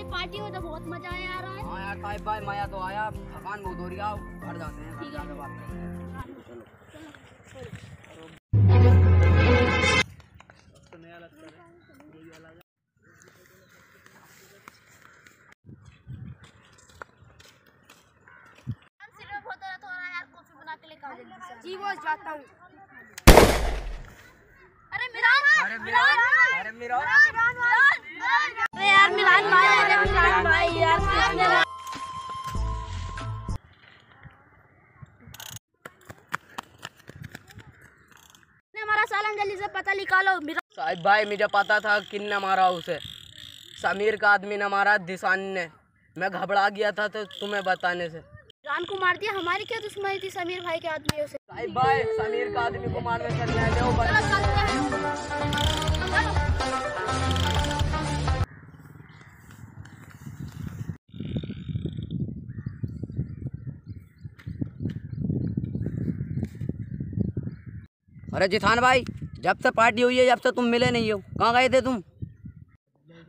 भाई पार्टी में तो बहुत मज़ा आया आ रहा है हाँ यार साहिब भाई मज़ा तो आया। थकान बहुत हो रही है घर जाते हैं ठीक है। जाके बात करते हैं। जी वो जाता हूँ। अरे मिरान अरे मिरान अरे मिरान ने हमारा सालन जल्दी से पता निकालो। मेरा साहिब भाई मुझे पता था किन ने मारा उसे। समीर का आदमी ने मारा दिशान ने। मैं घबरा गया था तो तुम्हें बताने से। जान को मार दिया हमारी क्या दुश्मनी थी समीर भाई के आदमी से? साहिब भाई समीर का आदमी को मारने चलने दो अरे जिठान भाई जब से पार्टी हुई है जब से तुम मिले नहीं हो कहाँ गए थे तुम?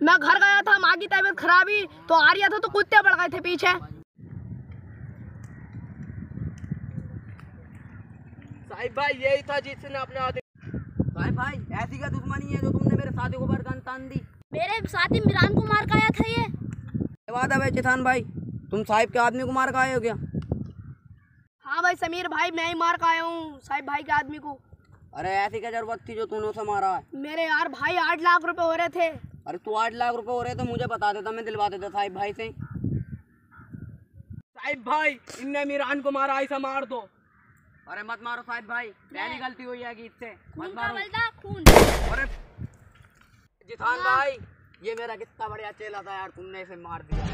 मैं घर गया था माँ की तबीयत खराब ही तो आ रहा था तो कुत्ते पड़ गए थे पीछे। साहिब भाई यही था जिसने अपने आदमी साहिब भाई ऐसी क्या दुश्मनी है जो तुमने मेरे साथी को बरगन तान दी? मेरे साथी मिरान को मार के आया था ये। बात है भाई जिठान भाई तुम साहिब के आदमी को मार के आए हो क्या? हाँ भाई समीर भाई मैं ही मार के आया हूँ साहिब भाई के आदमी को। अरे ऐसी क्या ज़रूरत थी जो तूने उसे मारा है? मेरे यार भाई आठ लाख रुपए हो रहे थे। अरे तू आठ लाख रुपए हो रहे तो मुझे बता देता मैं दिलवा देता साहिब भाई से। साहिब भाई इनने मीरान को मारा ऐसा मार दो। अरे मत मारो साहिब भाई पहली गलती हुई है कि इससे मत मारो। खून। अरे जिठान भाई ये मेरा कितना बढ़िया चेला था यार तुमने इसे मार दिया।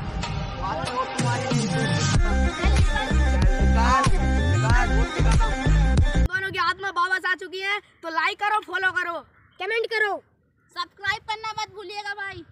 चुकी है तो लाइक करो फॉलो करो। कमेंट करो। सब्सक्राइब करना मत भूलिएगा भाई।